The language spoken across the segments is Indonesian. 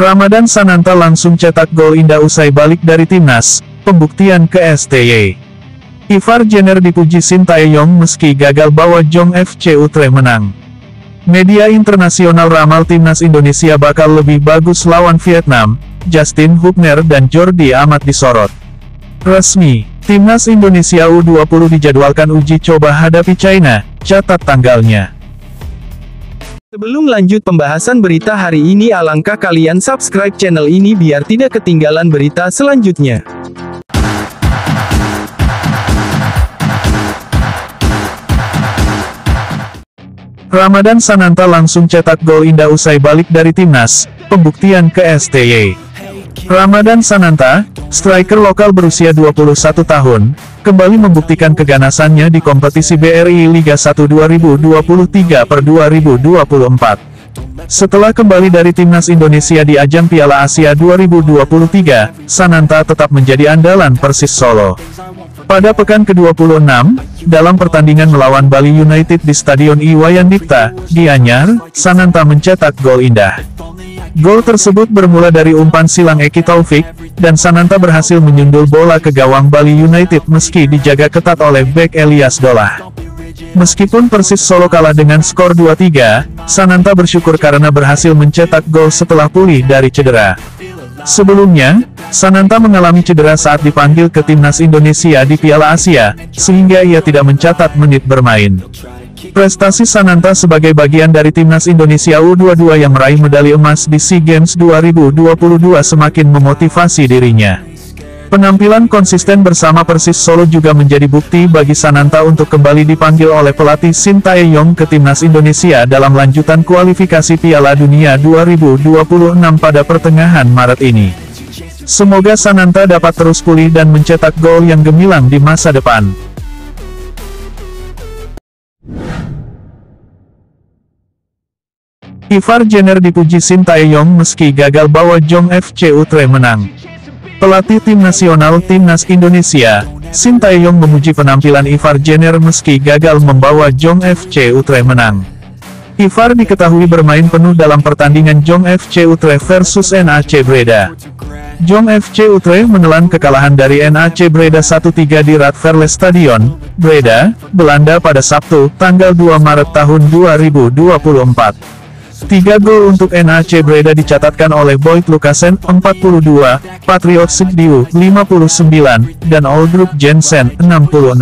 Ramadan Sananta langsung cetak gol indah usai balik dari timnas, pembuktian ke STY. Ivar Jenner dipuji Shin Tae-yong meski gagal bawa Jong FC Utre menang. Media internasional ramal timnas Indonesia bakal lebih bagus lawan Vietnam, Justin Hubner dan Jordi amat disorot. Resmi, timnas Indonesia U20 dijadwalkan uji coba hadapi China, catat tanggalnya. Sebelum lanjut pembahasan berita hari ini alangkah kalian subscribe channel ini biar tidak ketinggalan berita selanjutnya. Ramadan Sananta langsung cetak gol indah usai balik dari timnas, pembuktian ke STY. Ramadan Sananta, striker lokal berusia 21 tahun, kembali membuktikan keganasannya di kompetisi BRI Liga 1 2023 per 2024. Setelah kembali dari timnas Indonesia di ajang Piala Asia 2023, Sananta tetap menjadi andalan Persis Solo. Pada pekan ke-26, dalam pertandingan melawan Bali United di Stadion Iwayan Dipta, Gianyar, Sananta mencetak gol indah. Gol tersebut bermula dari umpan silang Eki Taufik, dan Sananta berhasil menyundul bola ke gawang Bali United meski dijaga ketat oleh bek Elias Dolah. Meskipun Persis Solo kalah dengan skor 2-3, Sananta bersyukur karena berhasil mencetak gol setelah pulih dari cedera. Sebelumnya, Sananta mengalami cedera saat dipanggil ke timnas Indonesia di Piala Asia, sehingga ia tidak mencatat menit bermain. Prestasi Sananta sebagai bagian dari timnas Indonesia U22 yang meraih medali emas di SEA Games 2022 semakin memotivasi dirinya. Penampilan konsisten bersama Persis Solo juga menjadi bukti bagi Sananta untuk kembali dipanggil oleh pelatih Shin Tae-yong ke timnas Indonesia dalam lanjutan kualifikasi Piala Dunia 2026 pada pertengahan Maret ini. Semoga Sananta dapat terus pulih dan mencetak gol yang gemilang di masa depan. Ivar Jenner dipuji Shin Tae-yong meski gagal bawa Jong FC Utre menang. Pelatih tim nasional Timnas Indonesia, Shin Tae-yong memuji penampilan Ivar Jenner meski gagal membawa Jong FC Utre menang. Ivar diketahui bermain penuh dalam pertandingan Jong FC Utre versus NAC Breda. Jong FC Utre menelan kekalahan dari NAC Breda 1-3 di Radverle Stadion, Breda, Belanda pada Sabtu, tanggal 2 Maret tahun 2024. Tiga gol untuk NAC Breda dicatatkan oleh Boyd Lukasen, 42, Patriot Sigdiu, 59, dan Oldrup Jensen, 66.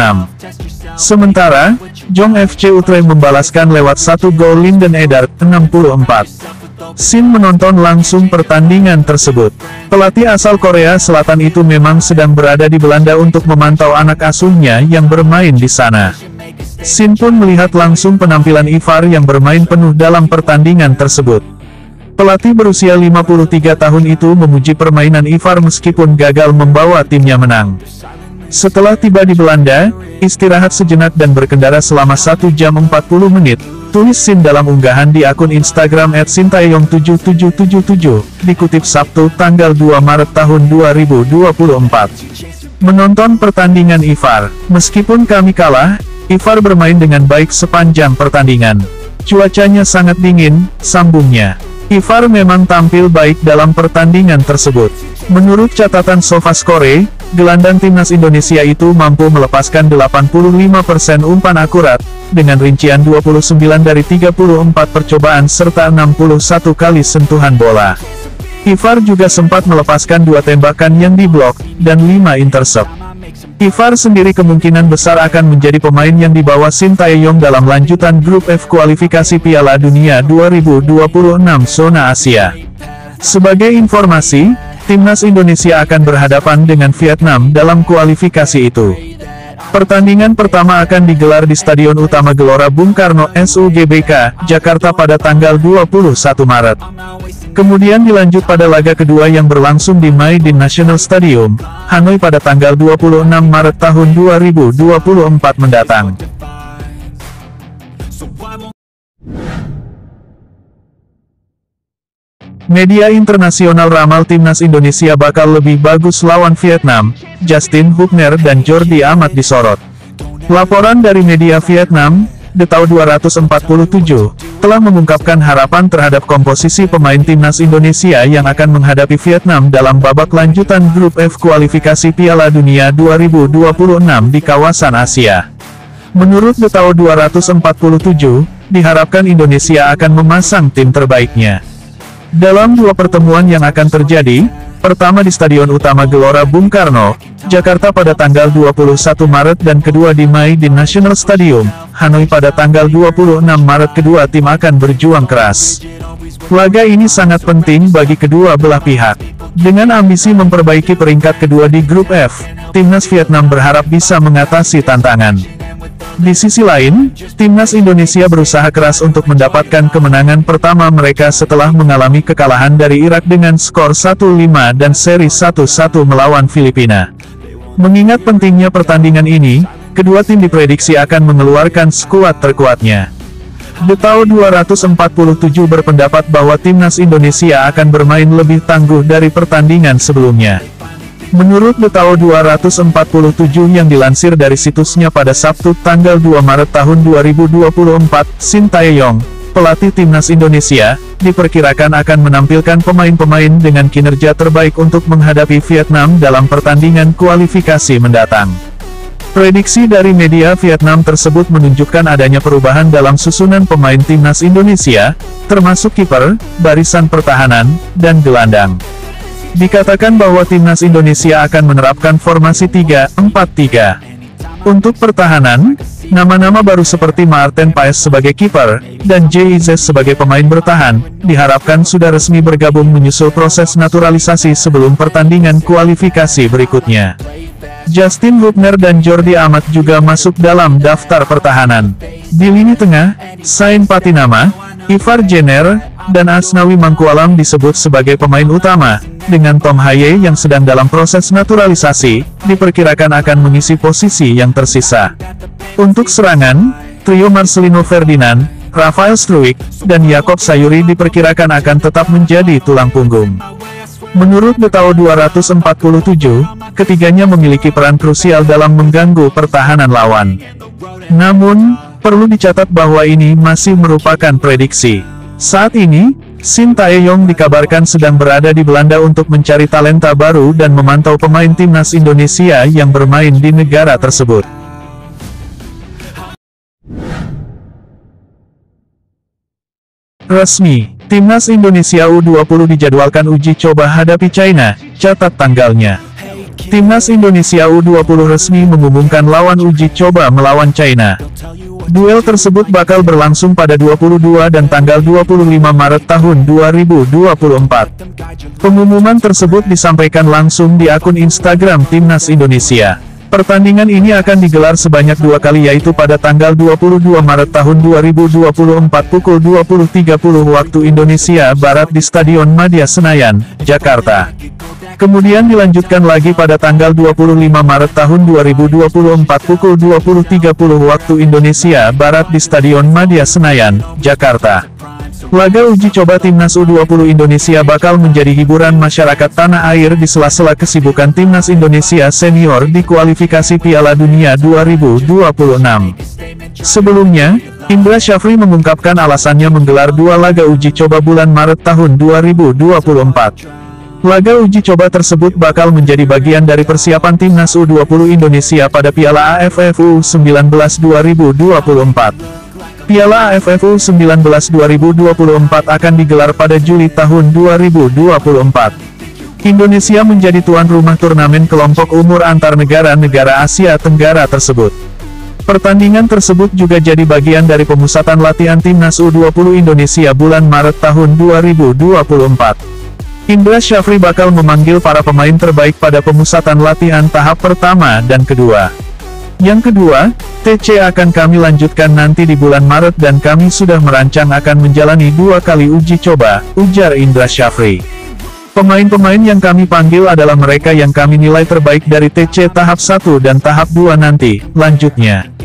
Sementara, Jong FC Utrecht membalaskan lewat satu gol Linden Edar, 64. Sin menonton langsung pertandingan tersebut. Pelatih asal Korea Selatan itu memang sedang berada di Belanda untuk memantau anak asuhnya yang bermain di sana. Sin pun melihat langsung penampilan Ivar yang bermain penuh dalam pertandingan tersebut. Pelatih berusia 53 tahun itu memuji permainan Ivar meskipun gagal membawa timnya menang. Setelah tiba di Belanda, istirahat sejenak dan berkendara selama 1 jam 40 menit, tulis Sin dalam unggahan di akun Instagram @sintayong7777, dikutip Sabtu tanggal 2 Maret tahun 2024. Menonton pertandingan Ivar, meskipun kami kalah, Ivar bermain dengan baik sepanjang pertandingan. Cuacanya sangat dingin, sambungnya. Ivar memang tampil baik dalam pertandingan tersebut. Menurut catatan SofaScore, gelandang timnas Indonesia itu mampu melepaskan 85% umpan akurat, dengan rincian 29 dari 34 percobaan serta 61 kali sentuhan bola. Ivar juga sempat melepaskan dua tembakan yang diblok, dan 5 intercept. Ivar sendiri kemungkinan besar akan menjadi pemain yang dibawa Shin Tae-yong dalam lanjutan grup F kualifikasi Piala Dunia 2026 zona Asia. Sebagai informasi, timnas Indonesia akan berhadapan dengan Vietnam dalam kualifikasi itu. Pertandingan pertama akan digelar di Stadion Utama Gelora Bung Karno SUGBK, Jakarta pada tanggal 21 Maret. Kemudian dilanjut pada laga kedua yang berlangsung di Maidin National Stadium, Hanoi pada tanggal 26 Maret tahun 2024 mendatang. Media internasional ramal timnas Indonesia bakal lebih bagus lawan Vietnam, Justin Hubner dan Jordi amat disorot. Laporan dari media Vietnam, Detau 247, telah mengungkapkan harapan terhadap komposisi pemain timnas Indonesia yang akan menghadapi Vietnam dalam babak lanjutan grup F kualifikasi Piala Dunia 2026 di kawasan Asia. Menurut Detau 247, diharapkan Indonesia akan memasang tim terbaiknya. Dalam dua pertemuan yang akan terjadi, pertama di Stadion Utama Gelora Bung Karno, Jakarta pada tanggal 21 Maret dan kedua di Mai di National Stadium, Hanoi pada tanggal 26 Maret kedua tim akan berjuang keras. Laga ini sangat penting bagi kedua belah pihak. Dengan ambisi memperbaiki peringkat kedua di grup F, timnas Vietnam berharap bisa mengatasi tantangan. Di sisi lain, timnas Indonesia berusaha keras untuk mendapatkan kemenangan pertama mereka setelah mengalami kekalahan dari Irak dengan skor 1-5 dan seri 1-1 melawan Filipina. Mengingat pentingnya pertandingan ini, kedua tim diprediksi akan mengeluarkan skuad terkuatnya. Detau 247 berpendapat bahwa timnas Indonesia akan bermain lebih tangguh dari pertandingan sebelumnya. Menurut Detau 247 yang dilansir dari situsnya pada Sabtu tanggal 2 Maret tahun 2024, Shin Taeyong, pelatih timnas Indonesia, diperkirakan akan menampilkan pemain-pemain dengan kinerja terbaik untuk menghadapi Vietnam dalam pertandingan kualifikasi mendatang. Prediksi dari media Vietnam tersebut menunjukkan adanya perubahan dalam susunan pemain timnas Indonesia, termasuk kiper, barisan pertahanan, dan gelandang. Dikatakan bahwa timnas Indonesia akan menerapkan formasi 3-4-3. Untuk pertahanan, nama-nama baru seperti Martin Paes sebagai kiper, dan J.I.Z. sebagai pemain bertahan, diharapkan sudah resmi bergabung menyusul proses naturalisasi sebelum pertandingan kualifikasi berikutnya. Justin Hubner dan Jordi Amat juga masuk dalam daftar pertahanan. Di lini tengah, Sain Patinama, Ivar Jenner, dan Asnawi Mangkualam disebut sebagai pemain utama, dengan Tom Haye yang sedang dalam proses naturalisasi, diperkirakan akan mengisi posisi yang tersisa. Untuk serangan, trio Marcelino Ferdinand, Rafael Struik, dan Yakob Sayuri diperkirakan akan tetap menjadi tulang punggung. Menurut Betao 247, ketiganya memiliki peran krusial dalam mengganggu pertahanan lawan. Namun, perlu dicatat bahwa ini masih merupakan prediksi. Saat ini, Shin Taeyong dikabarkan sedang berada di Belanda untuk mencari talenta baru dan memantau pemain timnas Indonesia yang bermain di negara tersebut. Resmi, Timnas Indonesia U20 dijadwalkan uji coba hadapi China, catat tanggalnya. Timnas Indonesia U20 resmi mengumumkan lawan uji coba melawan China. Duel tersebut bakal berlangsung pada 22 dan tanggal 25 Maret tahun 2024. Pengumuman tersebut disampaikan langsung di akun Instagram Timnas Indonesia. Pertandingan ini akan digelar sebanyak dua kali yaitu pada tanggal 22 Maret tahun 2024 pukul 20.30 waktu Indonesia Barat di Stadion Madia Senayan, Jakarta. Kemudian dilanjutkan lagi pada tanggal 25 Maret tahun 2024 pukul 20.30 waktu Indonesia Barat di Stadion Madia Senayan, Jakarta. Laga uji coba Timnas U20 Indonesia bakal menjadi hiburan masyarakat tanah air di sela-sela kesibukan Timnas Indonesia Senior di kualifikasi Piala Dunia 2026. Sebelumnya, Indra Syafri mengungkapkan alasannya menggelar dua laga uji coba bulan Maret tahun 2024. Laga uji coba tersebut bakal menjadi bagian dari persiapan timnas U20 Indonesia pada Piala AFF U19 2024. Piala AFF U19 2024 akan digelar pada Juli tahun 2024. Indonesia menjadi tuan rumah turnamen kelompok umur antar negara-negara Asia Tenggara tersebut. Pertandingan tersebut juga jadi bagian dari pemusatan latihan timnas U20 Indonesia bulan Maret tahun 2024. Indra Syafri bakal memanggil para pemain terbaik pada pemusatan latihan tahap pertama dan kedua. Yang kedua, TC akan kami lanjutkan nanti di bulan Maret dan kami sudah merancang akan menjalani dua kali uji coba, ujar Indra Syafri. Pemain-pemain yang kami panggil adalah mereka yang kami nilai terbaik dari TC tahap 1 dan tahap 2 nanti, lanjutnya.